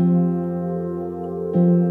Música